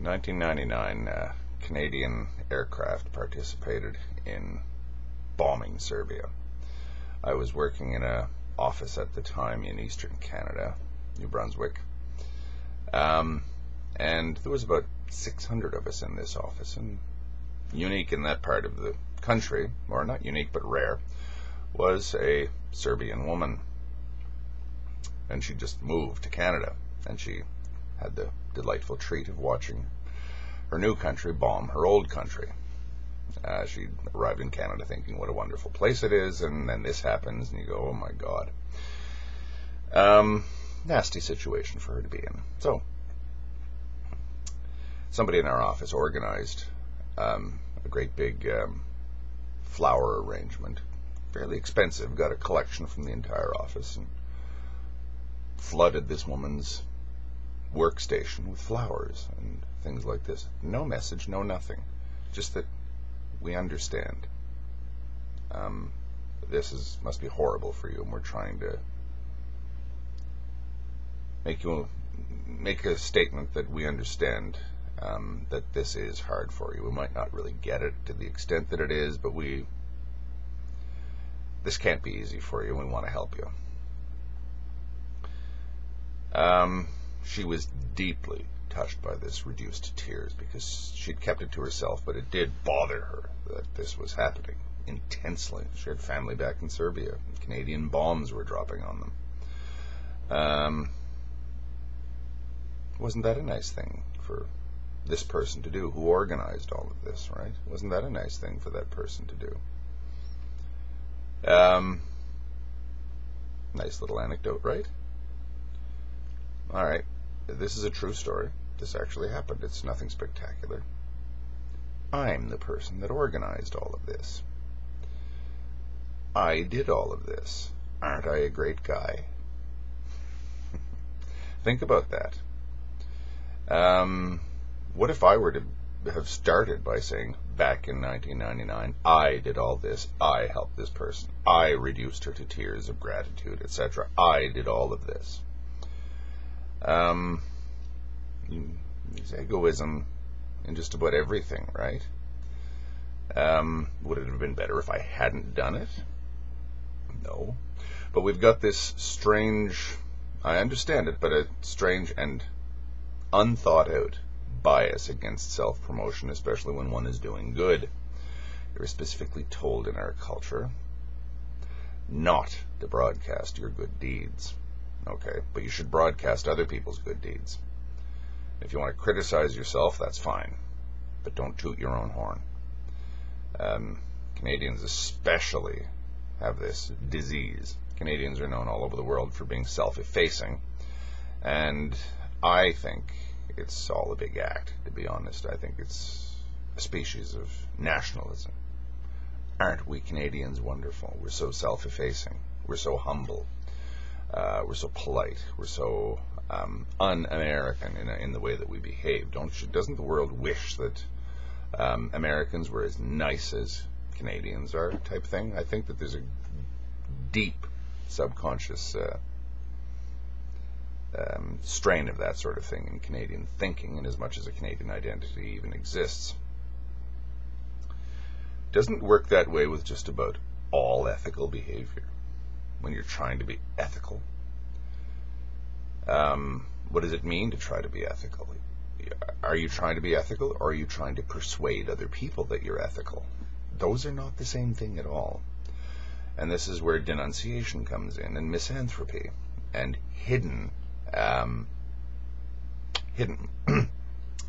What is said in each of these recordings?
1999, uh, Canadian aircraft participated in bombing Serbia. I was working in a office at the time in eastern Canada, New Brunswick, um, and there was about 600 of us in this office, and unique in that part of the country, or not unique but rare, was a Serbian woman, and she just moved to Canada, and she had the delightful treat of watching her new country bomb her old country. Uh, she arrived in Canada thinking what a wonderful place it is, and then this happens, and you go, oh my god. Um, nasty situation for her to be in. So, somebody in our office organized um, a great big um, flower arrangement, fairly expensive, got a collection from the entire office, and flooded this woman's workstation with flowers and things like this. No message, no nothing. Just that we understand. Um, this is must be horrible for you, and we're trying to make you make a statement that we understand um, that this is hard for you. We might not really get it to the extent that it is, but we this can't be easy for you. We want to help you. Um, she was deeply touched by this, reduced to tears, because she'd kept it to herself, but it did bother her that this was happening intensely. She had family back in Serbia. Canadian bombs were dropping on them. Um, wasn't that a nice thing for this person to do? Who organized all of this, right? Wasn't that a nice thing for that person to do? Um, nice little anecdote, right? All right. This is a true story. This actually happened. It's nothing spectacular. I'm the person that organized all of this. I did all of this. Aren't I a great guy? Think about that. Um, what if I were to have started by saying, back in 1999, I did all this, I helped this person, I reduced her to tears of gratitude, etc. I did all of this. Um, egoism in just about everything, right? Um, would it have been better if I hadn't done it? No. But we've got this strange, I understand it, but a strange and unthought out bias against self promotion, especially when one is doing good. You're specifically told in our culture not to broadcast your good deeds. Okay, but you should broadcast other people's good deeds. If you want to criticize yourself, that's fine, but don't toot your own horn. Um, Canadians especially have this disease. Canadians are known all over the world for being self-effacing, and I think it's all a big act. To be honest, I think it's a species of nationalism. Aren't we Canadians wonderful? We're so self-effacing. We're so humble. Uh, we're so polite. We're so um, un-American in, in the way that we behave. Don't you, doesn't the world wish that um, Americans were as nice as Canadians are, type thing? I think that there's a deep subconscious uh, um, strain of that sort of thing in Canadian thinking, in as much as a Canadian identity even exists. Doesn't work that way with just about all ethical behavior when you're trying to be ethical? Um, what does it mean to try to be ethical? Are you trying to be ethical or are you trying to persuade other people that you're ethical? Those are not the same thing at all. And this is where denunciation comes in and misanthropy and hidden um, hidden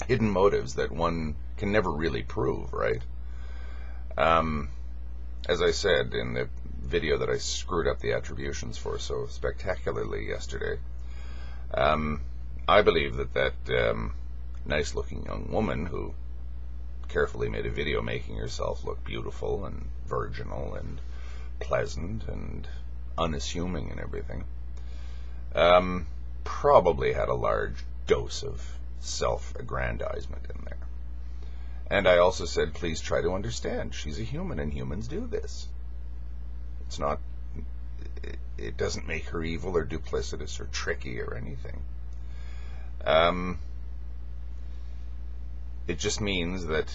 hidden motives that one can never really prove, right? Um, as I said in the video that I screwed up the attributions for so spectacularly yesterday. Um, I believe that that um, nice-looking young woman who carefully made a video making herself look beautiful and virginal and pleasant and unassuming and everything, um, probably had a large dose of self-aggrandizement in there. And I also said, please try to understand. She's a human and humans do this. It's not, it, doesn't make her evil or duplicitous or tricky or anything. Um, It just means that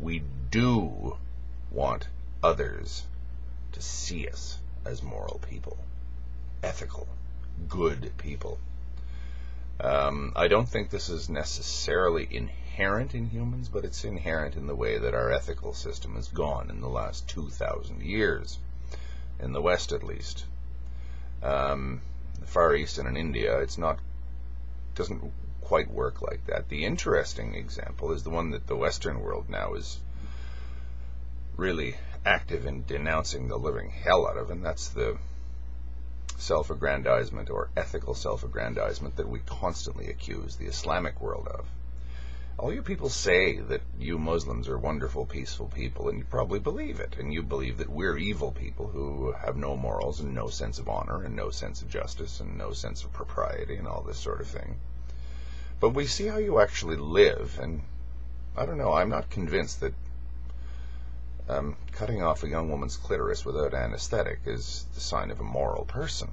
we do want others to see us as moral people, ethical, good people. Um, I don't think this is necessarily inherent in humans, but it's inherent in the way that our ethical system has gone in the last 2,000 years, in the West at least. Um, the Far East and in India, it's not doesn't quite work like that. The interesting example is the one that the Western world now is really active in denouncing the living hell out of, and that's the self aggrandizement or ethical self aggrandizement that we constantly accuse the Islamic world of. All you people say that you Muslims are wonderful, peaceful people, and you probably believe it. And you believe that we're evil people who have no morals and no sense of honor and no sense of justice and no sense of propriety and all this sort of thing. But we see how you actually live, and I don't know, I'm not convinced that um, cutting off a young woman's clitoris without anesthetic is the sign of a moral person.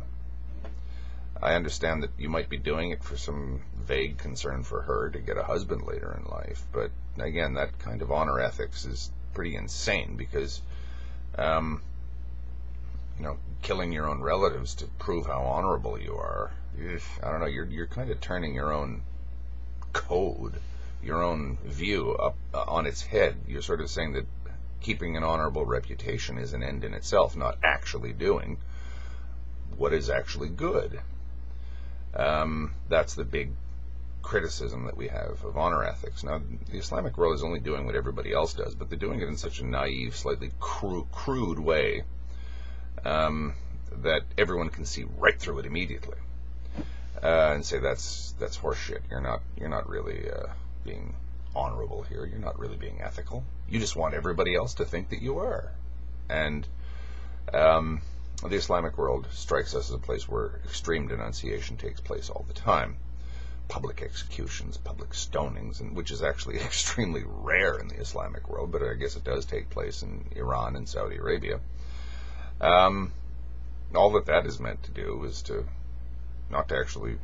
I understand that you might be doing it for some vague concern for her to get a husband later in life, but again, that kind of honor ethics is pretty insane because, um, you know, killing your own relatives to prove how honorable you are. I don't know. You're you're kind of turning your own code, your own view up uh, on its head. You're sort of saying that keeping an honorable reputation is an end in itself, not actually doing what is actually good. Um, that's the big criticism that we have of honor ethics. Now, the Islamic world is only doing what everybody else does, but they're doing it in such a naive, slightly cru- crude way um, that everyone can see right through it immediately uh, and say that's that's horseshit. You're not you're not really uh, being honorable here. You're not really being ethical. You just want everybody else to think that you are. And um, the Islamic world strikes us as a place where extreme denunciation takes place all the time. Public executions, public stonings, and which is actually extremely rare in the Islamic world, but I guess it does take place in Iran and Saudi Arabia. Um, all that that is meant to do is to not to actually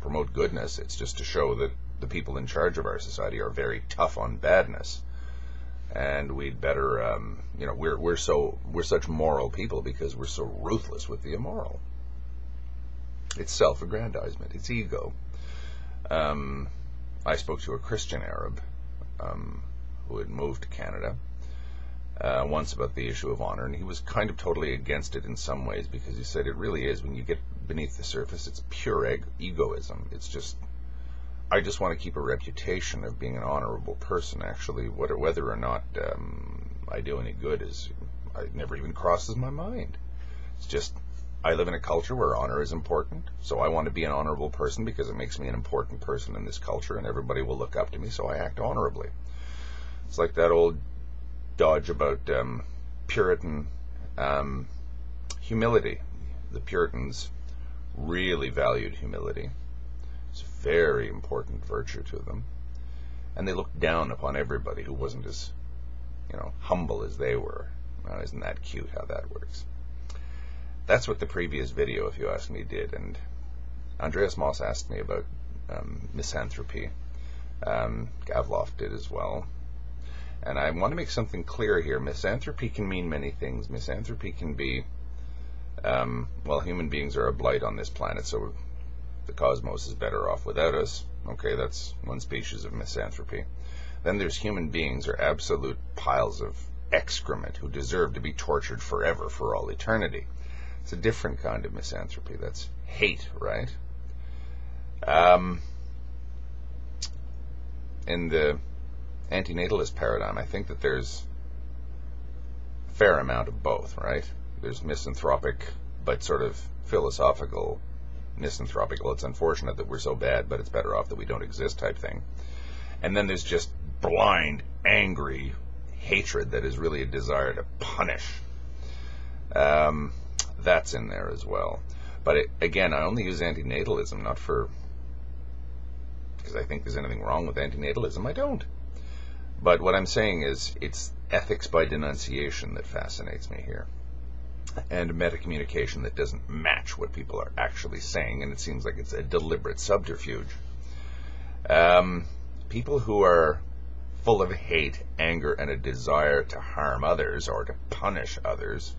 promote goodness. It's just to show that the people in charge of our society are very tough on badness, and we'd better, um, you know, we're we're so we're such moral people because we're so ruthless with the immoral. It's self-aggrandizement. It's ego. Um, I spoke to a Christian Arab um, who had moved to Canada uh, once about the issue of honor, and he was kind of totally against it in some ways because he said it really is when you get beneath the surface, it's pure eg- egoism. It's just I just want to keep a reputation of being an honorable person. Actually, whether or not um, I do any good is it never even crosses my mind. It's just I live in a culture where honor is important, so I want to be an honorable person because it makes me an important person in this culture, and everybody will look up to me, so I act honorably. It's like that old dodge about um, Puritan um, humility. The Puritans really valued humility very important virtue to them. And they looked down upon everybody who wasn't as, you know, humble as they were. Now, isn't that cute how that works? That's what the previous video, if you ask me, did. And Andreas Moss asked me about um, misanthropy. Um, did as well. And I want to make something clear here. Misanthropy can mean many things. Misanthropy can be, um, well, human beings are a blight on this planet, so the cosmos is better off without us. Okay, that's one species of misanthropy. Then there's human beings are absolute piles of excrement who deserve to be tortured forever for all eternity. It's a different kind of misanthropy. That's hate, right? Um, in the antinatalist paradigm, I think that there's a fair amount of both, right? There's misanthropic but sort of philosophical misanthropic. Well, it's unfortunate that we're so bad, but it's better off that we don't exist type thing. And then there's just blind, angry hatred that is really a desire to punish. Um, that's in there as well. But it, again, I only use antinatalism not for because I think there's anything wrong with antinatalism. I don't. But what I'm saying is it's ethics by denunciation that fascinates me here and meta communication that doesn't match what people are actually saying, and it seems like it's a deliberate subterfuge. Um, people who are full of hate, anger, and a desire to harm others or to punish others,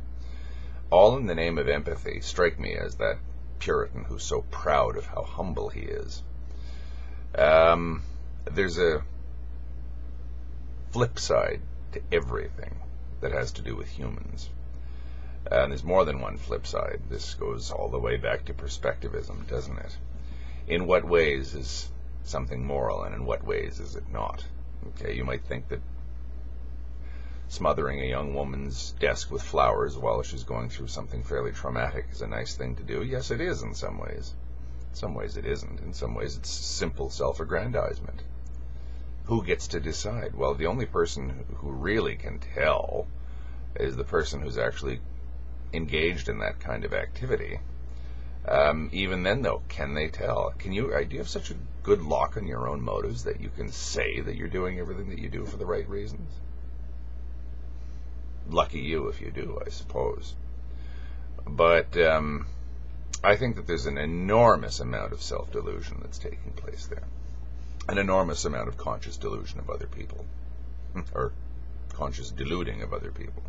all in the name of empathy, strike me as that Puritan who's so proud of how humble he is. Um, there's a flip side to everything that has to do with humans. And there's more than one flip side. This goes all the way back to perspectivism, doesn't it? In what ways is something moral and in what ways is it not? Okay, you might think that smothering a young woman's desk with flowers while she's going through something fairly traumatic is a nice thing to do. Yes, it is in some ways. In some ways it isn't. In some ways it's simple self-aggrandizement. Who gets to decide? Well, the only person who really can tell is the person who's actually engaged in that kind of activity. Um, even then, though, can they tell? Can you? Uh, do you have such a good lock on your own motives that you can say that you're doing everything that you do for the right reasons? lucky you if you do, I suppose. But um, I think that there's an enormous amount of self delusion that's taking place there, an enormous amount of conscious delusion of other people, or conscious deluding of other people.